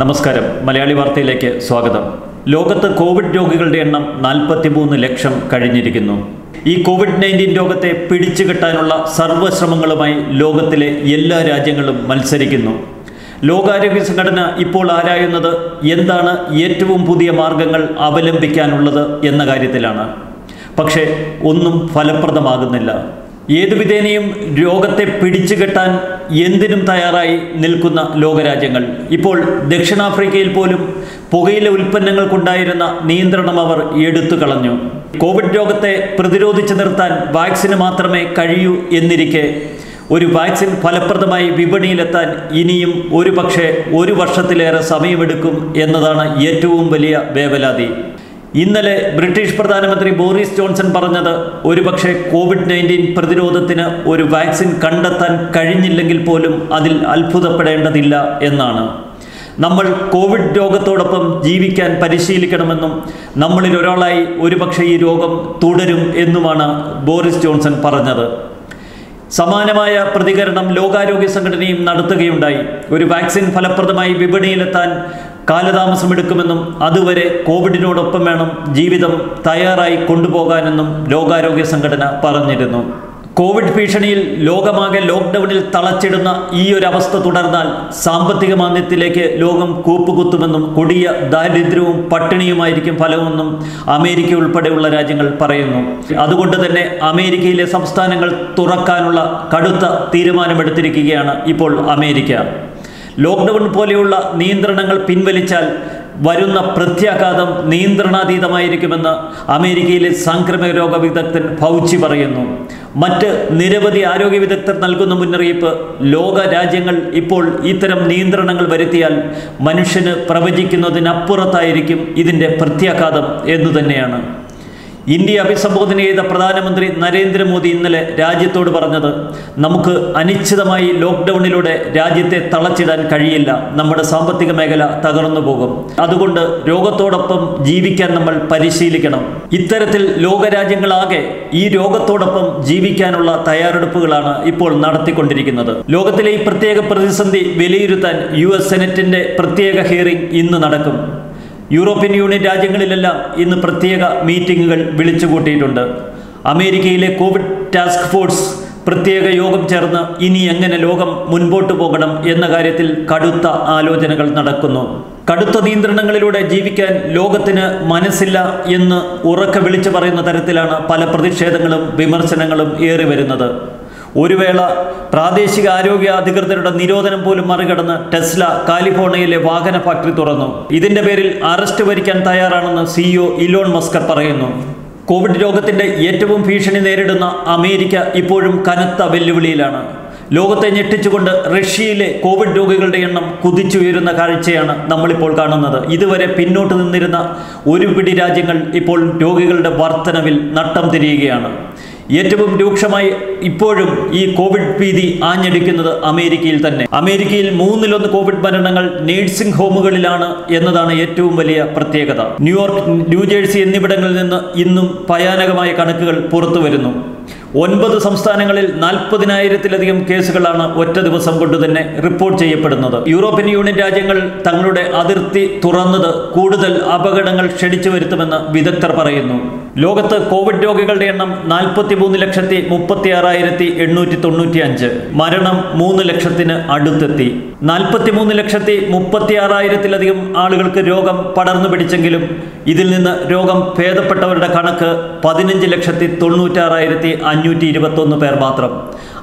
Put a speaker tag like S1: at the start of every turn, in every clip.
S1: നമസ്കാരം. മലയാളി വാർത്തയിലേക്ക് സ്വാഗതം. ലോകത്ത് കോവിഡ് രോഗികളുടെ എണ്ണം നാൽപ്പത്തിമൂന്ന് ലക്ഷം കഴിഞ്ഞിരിക്കുന്നു. ഈ കോവിഡ് നയന്റീൻ രോഗത്തെ പിടിച്ചു പിടിച്ചുകെട്ടാനുള്ള സർവശ്രമങ്ങളുമായി ലോകത്തിലെ എല്ലാ രാജ്യങ്ങളും മത്സരിക്കുന്നു. ലോകാരോഗ്യ സംഘടന ഇപ്പോൾ ആരായുന്നത് എന്താണ് ഏറ്റവും പുതിയ മാർഗങ്ങൾ അവലംബിക്കാനുള്ളത് എന്ന കാര്യത്തിലാണ്. പക്ഷേ ഒന്നും ഫലപ്രദമാകുന്നില്ല. ഏതു വിധേനയും രോഗത്തെ പിടിച്ചുകെട്ടാൻ എന്തിനും തയ്യാറായി നിൽക്കുന്ന ലോകരാജ്യങ്ങൾ. ഇപ്പോൾ ദക്ഷിണാഫ്രിക്കയിൽ പോലും പുകയില ഉൽപ്പന്നങ്ങൾക്കുണ്ടായിരുന്ന നിയന്ത്രണം അവർ എടുത്തു കളഞ്ഞു. കോവിഡ് രോഗത്തെ പ്രതിരോധിച്ചു നിർത്താൻ വാക്സിന് മാത്രമേ കഴിയൂ എന്നിരിക്കെ ഒരു വാക്സിൻ ഫലപ്രദമായി വിപണിയിലെത്താൻ ഇനിയും ഒരു പക്ഷേ ഒരു വർഷത്തിലേറെ സമയമെടുക്കും എന്നതാണ് ഏറ്റവും വലിയ വേവലാതി. ഇന്നലെ ബ്രിട്ടീഷ് പ്രധാനമന്ത്രി ബോറിസ് ജോൺസൺ പറഞ്ഞത് ഒരുപക്ഷെ കോവിഡ് നയന്റീൻ പ്രതിരോധത്തിന് ഒരു വാക്സിൻ കണ്ടെത്താൻ കഴിഞ്ഞില്ലെങ്കിൽ പോലും അതിൽ അത്ഭുതപ്പെടേണ്ടതില്ല എന്നാണ്. നമ്മൾ കോവിഡ് രോഗത്തോടൊപ്പം ജീവിക്കാൻ പരിശീലിക്കണമെന്നും നമ്മളിൽ ഒരാളായി ഒരുപക്ഷെ ഈ രോഗം തുടരും എന്നുമാണ് ബോറിസ് ജോൺസൺ പറഞ്ഞത്. സമാനമായ പ്രതികരണം ലോകാരോഗ്യ സംഘടനയും നടത്തുകയുണ്ടായി. ഒരു വാക്സിൻ ഫലപ്രദമായി വിപണിയിലെത്താൻ കാലതാമസമെടുക്കുമെന്നും അതുവരെ കോവിഡിനോടൊപ്പം വേണം ജീവിതം തയ്യാറായി കൊണ്ടുപോകാനെന്നും ലോകാരോഗ്യ സംഘടന പറഞ്ഞിരുന്നു. കോവിഡ് ഭീഷണിയിൽ ലോകമാകെ ലോക്ക്ഡൌണിൽ തളച്ചിടുന്ന ഈ ഒരു അവസ്ഥ തുടർന്നാൽ സാമ്പത്തിക മാന്ദ്യത്തിലേക്ക് ലോകം കൂപ്പുകുത്തുമെന്നും കൊടിയ ദാരിദ്ര്യവും പട്ടിണിയുമായിരിക്കും ഫലമെന്നും അമേരിക്ക ഉൾപ്പെടെയുള്ള രാജ്യങ്ങൾ പറയുന്നു. അതുകൊണ്ട് തന്നെ അമേരിക്കയിലെ സംസ്ഥാനങ്ങൾ തുറക്കാനുള്ള കടുത്ത തീരുമാനമെടുത്തിരിക്കുകയാണ് ഇപ്പോൾ അമേരിക്ക. ലോക്ക്ഡൗൺ പോലെയുള്ള നിയന്ത്രണങ്ങൾ പിൻവലിച്ചാൽ വരുന്ന പ്രത്യാഘാതം നിയന്ത്രണാതീതമായിരിക്കുമെന്ന് അമേരിക്കയിലെ സാംക്രമിക രോഗ വിദഗ്ധൻ ഫൗച്ചി പറയുന്നു. മറ്റ് നിരവധി ആരോഗ്യ വിദഗ്ധർ നൽകുന്ന മുന്നറിയിപ്പ് ലോക രാജ്യങ്ങൾ ഇപ്പോൾ ഇത്തരം നിയന്ത്രണങ്ങൾ വരുത്തിയാൽ മനുഷ്യന് പ്രവചിക്കുന്നതിനപ്പുറത്തായിരിക്കും ഇതിന്റെ പ്രത്യാഘാതം എന്നു തന്നെയാണ്. ഇന്ത്യ അഭിസംബോധന ചെയ്ത പ്രധാനമന്ത്രി നരേന്ദ്രമോദി ഇന്നലെ രാജ്യത്തോട് പറഞ്ഞത് നമുക്ക് അനിശ്ചിതമായി ലോക്ക്ഡൌണിലൂടെ രാജ്യത്തെ തളച്ചിടാൻ കഴിയില്ല. നമ്മുടെ സാമ്പത്തിക മേഖല തകർന്നു പോകും. അതുകൊണ്ട് രോഗത്തോടൊപ്പം ജീവിക്കാൻ നമ്മൾ പരിശീലിക്കണം. ഇത്തരത്തിൽ ലോകരാജ്യങ്ങളാകെ ഈ രോഗത്തോടൊപ്പം ജീവിക്കാനുള്ള തയ്യാറെടുപ്പുകളാണ് ഇപ്പോൾ നടത്തിക്കൊണ്ടിരിക്കുന്നത്. ലോകത്തിലെ ഈ പ്രത്യേക പ്രതിസന്ധി വിലയിരുത്താൻ യു എസ് സെനറ്റിന്റെ പ്രത്യേക ഹിയറിംഗ് ഇന്ന് നടക്കും. യൂറോപ്യൻ യൂണിയൻ രാജ്യങ്ങളിലെല്ലാം ഇന്ന് പ്രത്യേക മീറ്റിംഗുകൾ വിളിച്ചുകൂട്ടിയിട്ടുണ്ട്. അമേരിക്കയിലെ കോവിഡ് ടാസ്ക് ഫോഴ്സ് പ്രത്യേക യോഗം ചേർന്ന് ഇനി എങ്ങനെ ലോകം മുൻപോട്ട് പോകണം എന്ന കാര്യത്തിൽ കടുത്ത ആലോചനകൾ നടക്കുന്നു. കടുത്ത നിയന്ത്രണങ്ങളിലൂടെ ജീവിക്കാൻ ലോകത്തിന് മനസ്സില്ല എന്ന് ഉറക്കെ വിളിച്ചു പറയുന്ന തരത്തിലാണ് പല പ്രതിഷേധങ്ങളും വിമർശനങ്ങളും ഏറി വരുന്നത് ഒരു വേള പ്രാദേശിക ആരോഗ്യ അധികൃതരുടെ നിരോധനം പോലും മറികടന്ന് ടെസ്ല കാലിഫോർണിയയിലെ വാഹന ഫാക്ടറി തുറന്നു. ഇതിന്റെ പേരിൽ അറസ്റ്റ് വരിക്കാൻ തയ്യാറാണെന്ന് സിഇഒ ഇലോൺ മസ്കർ പറയുന്നു. കോവിഡ് രോഗത്തിന്റെ ഏറ്റവും ഭീഷണി നേരിടുന്ന അമേരിക്ക ഇപ്പോഴും കനത്ത വെല്ലുവിളിയിലാണ്. ലോകത്തെ ഞെട്ടിച്ചുകൊണ്ട് റഷ്യയിലെ കോവിഡ് രോഗികളുടെ എണ്ണം കുതിച്ചുയരുന്ന കാഴ്ചയാണ് നമ്മളിപ്പോൾ കാണുന്നത്. ഇതുവരെ പിന്നോട്ട് നിന്നിരുന്ന ഒരു പിടി രാജ്യങ്ങൾ ഇപ്പോൾ രോഗികളുടെ വർധനവിൽ നട്ടം തിരിയുകയാണ്. ഏറ്റവും രൂക്ഷമായി ഇപ്പോഴും ഈ കോവിഡ് ഭീതി ആഞ്ഞടിക്കുന്നത് അമേരിക്കയിൽ തന്നെ. അമേരിക്കയിൽ മൂന്നിലൊന്ന് കോവിഡ് മരണങ്ങൾ നേഴ്സിംഗ് ഹോമുകളിലാണ് എന്നതാണ് ഏറ്റവും വലിയ പ്രത്യേകത. ന്യൂയോർക്ക് ന്യൂജേഴ്സി എന്നിവിടങ്ങളിൽ നിന്ന് ഇന്നും ഭയാനകമായ കണക്കുകൾ പുറത്തു വരുന്നു ഒൻപത് സംസ്ഥാനങ്ങളിൽ നാൽപ്പതിനായിരത്തിലധികം കേസുകളാണ് ഒറ്റ ദിവസം കൊണ്ട് തന്നെ റിപ്പോർട്ട് ചെയ്യപ്പെടുന്നത്. യൂറോപ്യൻ യൂണിയൻ രാജ്യങ്ങൾ തങ്ങളുടെ അതിർത്തി തുറന്നത് കൂടുതൽ അപകടങ്ങൾ ക്ഷണിച്ചു വരുത്തുമെന്ന് വിദഗ്ധർ പറയുന്നു. ലോകത്ത് കോവിഡ് രോഗികളുടെ എണ്ണം നാൽപ്പത്തി മൂന്ന് ലക്ഷത്തി മുപ്പത്തി ആറായിരത്തി എണ്ണൂറ്റി തൊണ്ണൂറ്റി അഞ്ച് മരണം മൂന്ന് ലക്ഷത്തിന് അടുത്തെത്തി. നാൽപ്പത്തി മൂന്ന് ലക്ഷത്തി മുപ്പത്തി ആറായിരത്തിലധികം ആളുകൾക്ക് രോഗം പടർന്നു പിടിച്ചെങ്കിലും ഇതിൽ നിന്ന് രോഗം ഭേദപ്പെട്ടവരുടെ കണക്ക് പതിനഞ്ച് ലക്ഷത്തി തൊണ്ണൂറ്റാറായിരത്തി അഞ്ഞൂറ്റി ഇരുപത്തൊന്ന് പേർ മാത്രം.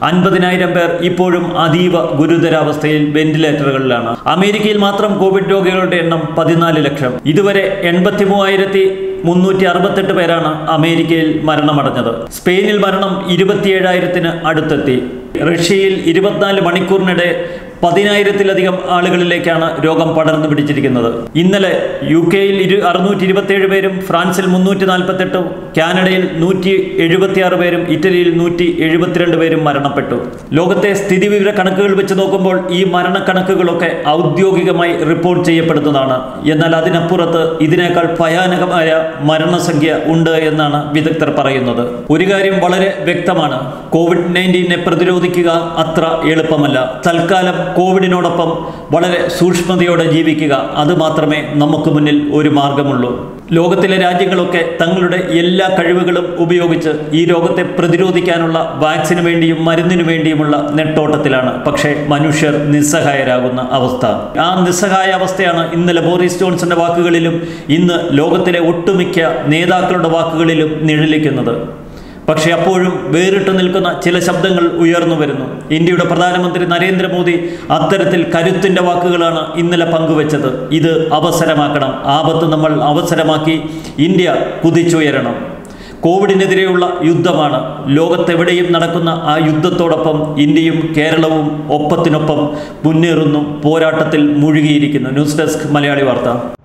S1: അൻപതിനായിരം പേർ ഇപ്പോഴും അതീവ ഗുരുതരാവസ്ഥയിൽ വെന്റിലേറ്ററുകളിലാണ്. അമേരിക്കയിൽ മാത്രം കോവിഡ് രോഗികളുടെ എണ്ണം പതിനാല് ലക്ഷം. ഇതുവരെ എൺപത്തി മൂവായിരത്തി മുന്നൂറ്റി അറുപത്തെട്ട് പേരാണ് അമേരിക്കയിൽ മരണമടഞ്ഞത്. സ്പെയിനിൽ മരണം ഇരുപത്തിയേഴായിരത്തിന് അടുത്തെത്തി. റഷ്യയിൽ ഇരുപത്തിനാല് മണിക്കൂറിനിടെ പതിനായിരത്തിലധികം ആളുകളിലേക്കാണ് രോഗം പടർന്നു പിടിച്ചിരിക്കുന്നത്. ഇന്നലെ യു കെയിൽ ഇരു അറുന്നൂറ്റി ഇരുപത്തിയേഴ് പേരും ഫ്രാൻസിൽ മുന്നൂറ്റി നാൽപ്പത്തെട്ടും കാനഡയിൽ നൂറ്റി എഴുപത്തിയാറ് പേരും ഇറ്റലിയിൽ നൂറ്റി എഴുപത്തിരണ്ട് പേരും മരണപ്പെട്ടു. ലോകത്തെ സ്ഥിതിവിവര കണക്കുകൾ വെച്ച് നോക്കുമ്പോൾ ഈ മരണക്കണക്കുകളൊക്കെ ഔദ്യോഗികമായി റിപ്പോർട്ട് ചെയ്യപ്പെടുന്നതാണ്. എന്നാൽ അതിനപ്പുറത്ത് ഇതിനേക്കാൾ ഭയാനകമായ മരണസംഖ്യ ഉണ്ട് എന്നാണ് വിദഗ്ധർ പറയുന്നത്. ഒരു കാര്യം വളരെ വ്യക്തമാണ്. കോവിഡ് നയന്റീനെ പ്രതിരോധിക്കുക അത്ര എളുപ്പമല്ല. തൽക്കാലം കോവിഡിനോടൊപ്പം വളരെ സൂക്ഷ്മതയോടെ ജീവിക്കുക അത് മാത്രമേ നമുക്ക് മുന്നിൽ ഒരു മാർഗമുള്ളൂ. ലോകത്തിലെ രാജ്യങ്ങളൊക്കെ തങ്ങളുടെ എല്ലാ കഴിവുകളും ഉപയോഗിച്ച് ഈ രോഗത്തെ പ്രതിരോധിക്കാനുള്ള വാക്സിന് വേണ്ടിയും മരുന്നിനു വേണ്ടിയുമുള്ള നെട്ടോട്ടത്തിലാണ്. പക്ഷേ മനുഷ്യർ നിസ്സഹായരാകുന്ന അവസ്ഥ. ആ നിസ്സഹായ അവസ്ഥയാണ് ഇന്നലെ ബോറിസ് ജോൺസന്റെ വാക്കുകളിലും ഇന്ന് ലോകത്തിലെ ഒട്ടുമിക്ക നേതാക്കളുടെ വാക്കുകളിലും നിഴലിക്കുന്നത്. പക്ഷേ അപ്പോഴും വേറിട്ട് നിൽക്കുന്ന ചില ശബ്ദങ്ങൾ ഉയർന്നു വരുന്നു. ഇന്ത്യയുടെ പ്രധാനമന്ത്രി നരേന്ദ്രമോദി അത്തരത്തിൽ കരുത്തിന്റെ വാക്കുകളാണ് ഇന്നലെ പങ്കുവച്ചത്. ഇത് അവസരമാക്കണം. ആപത്ത് നമ്മൾ അവസരമാക്കി ഇന്ത്യ കുതിച്ചുയരണം. കോവിഡിനെതിരെയുള്ള യുദ്ധമാണ്. ലോകത്തെവിടെയും നടക്കുന്ന ആ യുദ്ധത്തോടൊപ്പം ഇന്ത്യയും കേരളവും ഒപ്പത്തിനൊപ്പം മുന്നേറുന്നു. പോരാട്ടത്തിൽ മുഴുകിയിരിക്കുന്നു. ന്യൂസ് ഡെസ്ക് മലയാളി വാർത്ത.